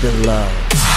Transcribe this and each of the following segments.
the love.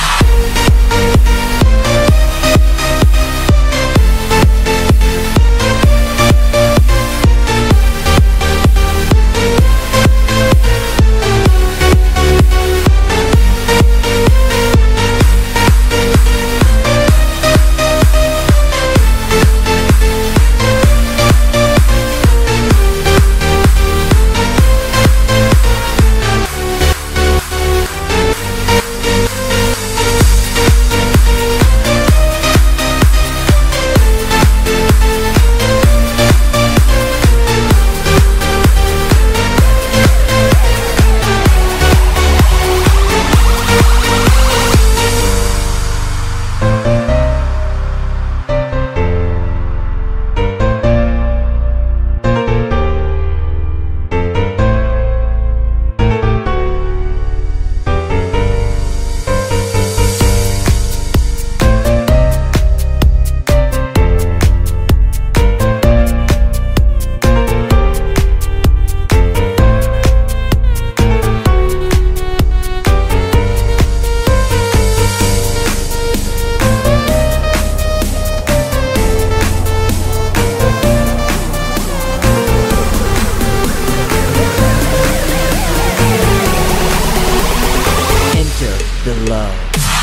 The love.